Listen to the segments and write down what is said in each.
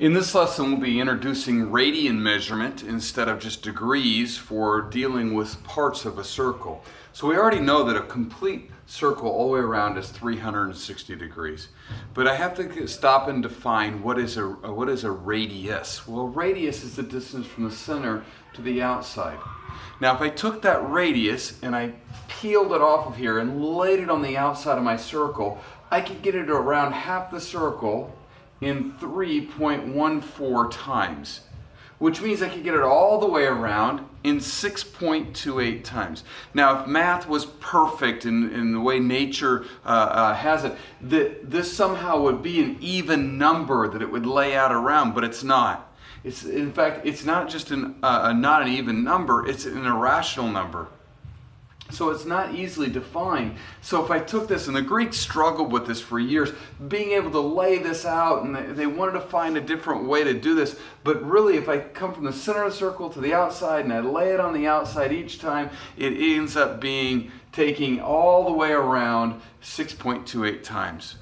In this lesson, we'll be introducing radian measurement instead of just degrees for dealing with parts of a circle. So we already know that a complete circle all the way around is 360 degrees. But I have to stop and define what is a, uh, what is a radius. Well, radius is the distance from the center to the outside. Now, if I took that radius and I peeled it off of here and laid it on the outside of my circle, I could get it around half the circle in 3.14 times, which means I could get it all the way around in 6.28 times. Now, if math was perfect in, in the way nature uh, uh, has it, that this somehow would be an even number that it would lay out around, but it's not. It's, in fact, it's not just an, uh, not an even number, it's an irrational number. So it's not easily defined. So if I took this, and the Greeks struggled with this for years, being able to lay this out, and they wanted to find a different way to do this. But really, if I come from the center of the circle to the outside and I lay it on the outside each time, it ends up being taking all the way around 6.28 times.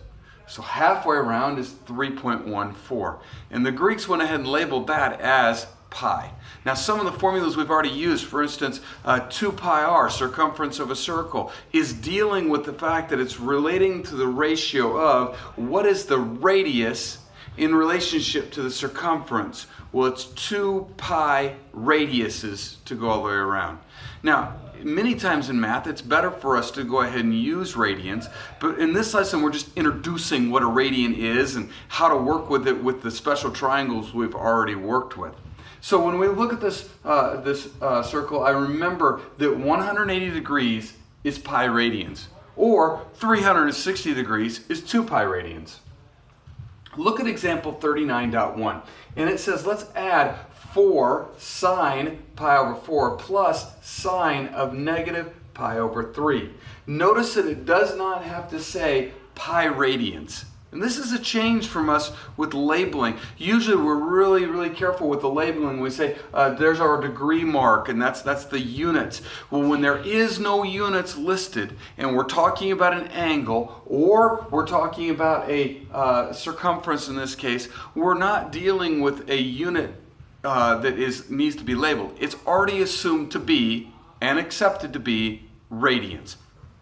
So halfway around is 3.14. And the Greeks went ahead and labeled that as pi. Now, some of the formulas we've already used, for instance, uh, 2 pi r, circumference of a circle, is dealing with the fact that it's relating to the ratio of what is the radius in relationship to the circumference. Well, it's 2 pi radiuses to go all the way around. Now, many times in math, it's better for us to go ahead and use radians, but in this lesson, we're just introducing what a radian is and how to work with it with the special triangles we've already worked with. So when we look at this, uh, this uh, circle, I remember that 180 degrees is pi radians, or 360 degrees is 2 pi radians. Look at example 39.1, and it says let's add 4 sine pi over 4 plus sine of negative pi over 3. Notice that it does not have to say pi radians. And this is a change from us with labeling. Usually we're really, really careful with the labeling. We say, uh, there's our degree mark, and that's, that's the units. Well, when there is no units listed, and we're talking about an angle, or we're talking about a uh, circumference in this case, we're not dealing with a unit uh, that is, needs to be labeled. It's already assumed to be and accepted to be radians.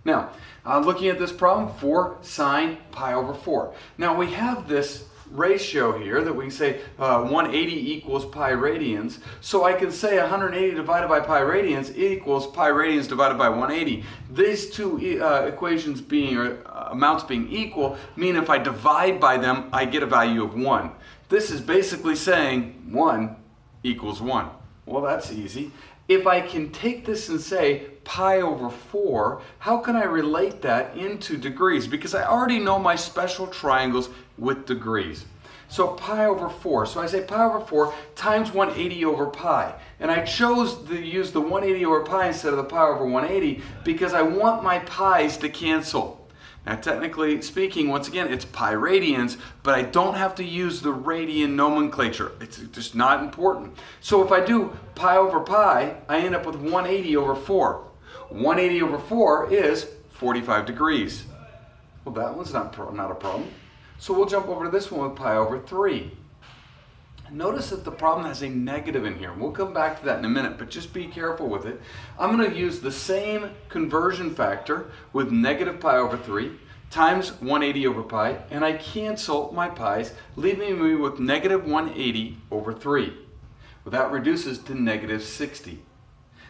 Now, uh, looking at this problem, 4 sine pi over 4. Now we have this ratio here that we can say uh, 180 equals pi radians. So I can say 180 divided by pi radians equals pi radians divided by 180. These two uh, equations being, or uh, amounts being equal, mean if I divide by them, I get a value of 1. This is basically saying 1 equals 1. Well, that's easy. If I can take this and say pi over 4, how can I relate that into degrees? Because I already know my special triangles with degrees. So pi over 4. So I say pi over 4 times 180 over pi. And I chose to use the 180 over pi instead of the pi over 180 because I want my pi's to cancel. Now, technically speaking, once again, it's pi radians, but I don't have to use the radian nomenclature. It's just not important. So if I do pi over pi, I end up with 180 over 4. 180 over 4 is 45 degrees. Well, that one's not, not a problem. So we'll jump over to this one with pi over 3. Notice that the problem has a negative in here. We'll come back to that in a minute, but just be careful with it. I'm going to use the same conversion factor with negative pi over 3 times 180 over pi, and I cancel my pi's, leaving me with negative 180 over 3. Well, that reduces to negative 60.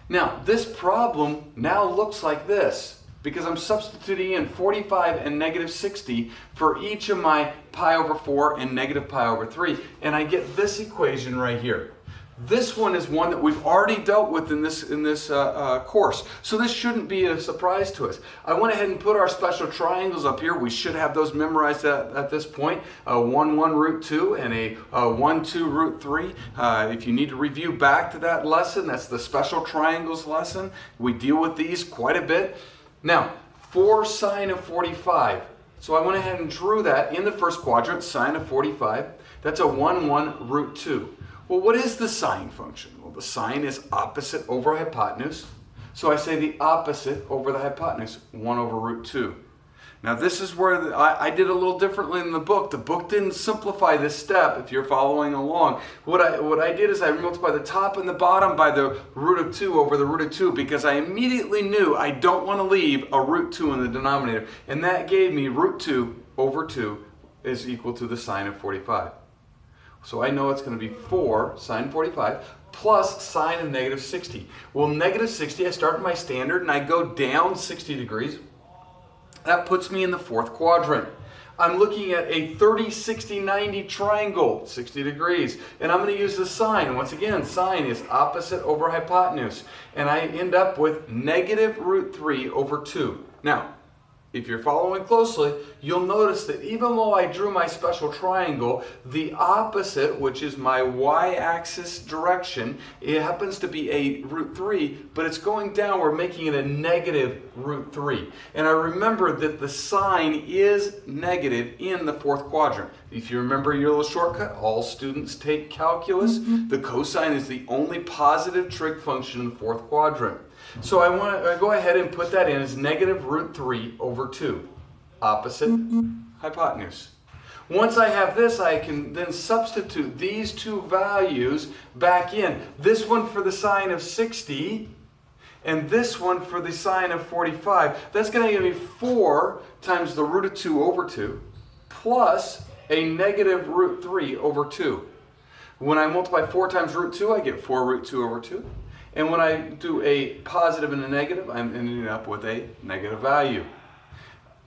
Now, this problem now looks like this because I'm substituting in 45 and negative 60 for each of my pi over 4 and negative pi over 3. And I get this equation right here. This one is one that we've already dealt with in this, in this uh, uh, course. So this shouldn't be a surprise to us. I went ahead and put our special triangles up here. We should have those memorized at, at this point. A 1, 1 root 2 and a, a 1, 2 root 3. Uh, if you need to review back to that lesson, that's the special triangles lesson. We deal with these quite a bit. Now, 4 sine of 45. So I went ahead and drew that in the first quadrant, sine of 45. That's a 1, 1 root 2. Well, what is the sine function? Well, the sine is opposite over hypotenuse. So I say the opposite over the hypotenuse, 1 over root 2. Now this is where the, I, I, did a little differently in the book. The book didn't simplify this step if you're following along. What I, what I did is I multiplied the top and the bottom by the root of 2 over the root of 2 because I immediately knew I don't want to leave a root 2 in the denominator. And that gave me root 2 over 2 is equal to the sine of 45. So I know it's going to be 4 sine 45 plus sine of negative 60. Well, negative 60, I start my standard and I go down 60 degrees. That puts me in the fourth quadrant. I'm looking at a 30, 60, 90 triangle, 60 degrees. And I'm going to use the sine. Once again, sine is opposite over hypotenuse. And I end up with negative root 3 over 2. Now, if you're following closely, you'll notice that even though I drew my special triangle, the opposite, which is my y-axis direction, it happens to be a root 3, but it's going downward, making it a negative root 3. And I remember that the sine is negative in the fourth quadrant. If you remember your little shortcut, all students take calculus. Mm-hmm. The cosine is the only positive trig function in the fourth quadrant. So I want to go ahead and put that in as negative root 3 over 2, opposite hypotenuse. Once I have this, I can then substitute these two values back in. This one for the sine of 60, and this one for the sine of 45. That's going to give me 4 times the root of 2 over 2, plus a negative root 3 over 2. When I multiply 4 times root 2, I get 4 root 2 over 2. And when I do a positive and a negative, I'm ending up with a negative value.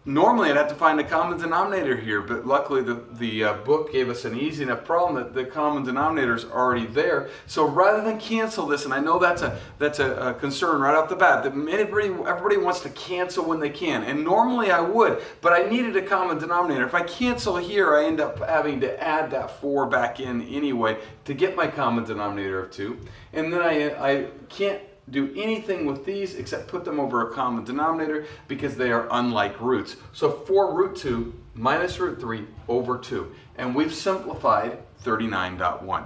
Normally, I'd have to find a common denominator here, but luckily the, the uh, book gave us an easy enough problem that the common denominator is already there. So rather than cancel this, and I know that's a that's a, a concern right off the bat, that everybody, everybody wants to cancel when they can. And normally I would, but I needed a common denominator. If I cancel here, I end up having to add that 4 back in anyway to get my common denominator of 2. And then I, I can't do anything with these except put them over a common denominator because they are unlike roots. So 4 root 2 minus root 3 over 2. And we've simplified 39.1.